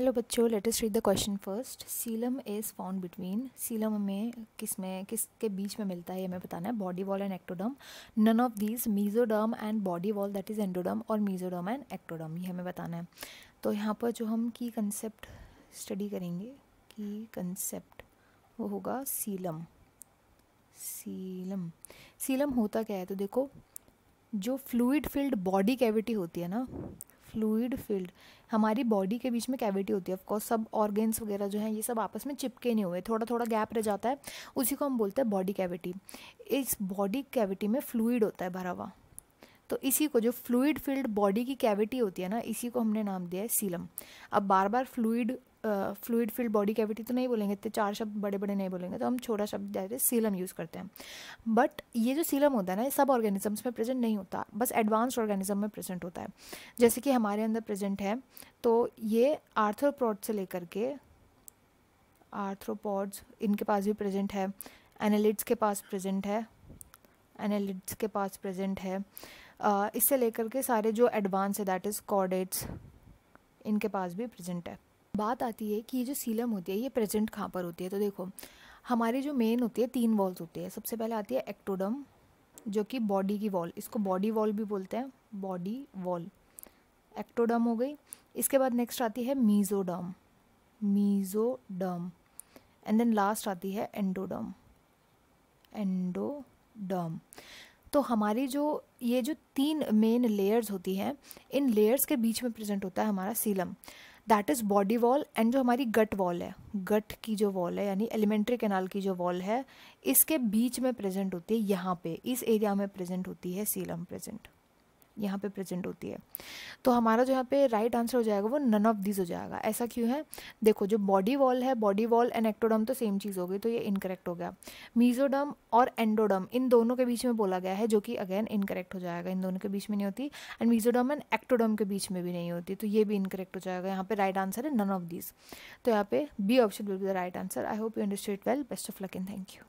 Hello बच्चों let us read the question first coelom is found between coelom में किसमें किस के बीच में मिलता है ये हमें बताना है. Body wall and ectoderm none of these mesoderm and body wall that is endoderm और मीजोडम एंड एक्टोडम ये हमें बताना है. तो यहाँ पर जो हम की कंसेप्ट स्टडी करेंगे की कंसेप्ट वो होगा सीलम सीलम सीलम होता क्या है? तो देखो, जो फ्लूड फिल्ड बॉडी कैविटी होती है ना फ्लूइड फ़ील्ड हमारी बॉडी के बीच में कैविटी होती है ऑफकोर्स सब ऑर्गेन्स वगैरह जो हैं, ये सब आपस में चिपके नहीं हुए थोड़ा थोड़ा गैप रह जाता है, उसी को हम बोलते हैं बॉडी कैविटी इस बॉडी कैविटी में फ्लूइड होता है भरा हुआ. तो इसी को जो फ्लूइड फ़ील्ड बॉडी की कैविटी होती है ना, इसी को हमने नाम दिया है सीलम अब बार बार fluid fluid filled body cavity तो नहीं बोलेंगे, इतने चार शब्द बड़े बड़े नहीं बोलेंगे तो हम छोटा शब्द डायरेक्ट सीलम यूज़ करते हैं। बट ये जो सीलम होता है ना, ये सब ऑर्गेनिजम्स में प्रेजेंट नहीं होता, बस एडवांस ऑर्गेनिज्म में प्रेजेंट होता है। जैसे कि हमारे अंदर प्रेजेंट है तो ये आर्थ्रोपॉड से लेकर के आर्थ्रोपॉड्स इनके पास भी प्रेजेंट है एनालिड्स के पास प्रेजेंट है एनालिड्स के पास प्रेजेंट है इससे लेकर के सारे जो एडवांस है दैट इज़ कॉर्डेट्स इनके पास भी प्रेजेंट है। बात आती है कि ये जो सीलम होती है, ये प्रेजेंट कहाँ पर होती है? तो देखो, हमारी जो मेन होती है, तीन वॉल्स होती है। सबसे पहले आती है एक्टोडम जो कि बॉडी की वॉल इसको बॉडी वॉल भी बोलते हैं। बॉडी वॉल एक्टोडम हो गई। इसके बाद नेक्स्ट आती है mesoderm mesoderm and then last आती है एंडोडम एंडोडम तो हमारी जो, ये जो तीन मेन लेयर्स होती हैं, इन लेयर्स के बीच में प्रेजेंट होता है हमारा coelom. That is body wall and जो हमारी गट वॉल है गट की जो वॉल है, यानी एलिमेंट्री कैनाल की जो वॉल है, इसके बीच में प्रेजेंट होती है, यहाँ पे, इस एरिया में प्रेजेंट होती है सीलम प्रेजेंट यहाँ पे प्रेजेंट होती है। तो हमारा जो यहाँ पे राइट आंसर हो जाएगा वो नन ऑफ़ दिस हो जाएगा। ऐसा क्यों है? देखो, जो बॉडी वॉल है बॉडी वॉल एंड एक्टोडम तो सेम चीज़ हो गई तो ये इनकरेक्ट हो गया। मीजोडम और एंडोडम इन दोनों के बीच में बोला गया है, जो कि अगेन इनकरेक्ट हो जाएगा। इन दोनों के बीच में नहीं होती एंड मीजोडम एंड एक्टोडम के बीच में भी नहीं होती तो ये भी इनकरेक्ट हो जाएगा। यहाँ पे राइट आंसर है नन ऑफ़ दिस तो यहाँ पे B option will be the right answer I hope you understand well best of luck in thank you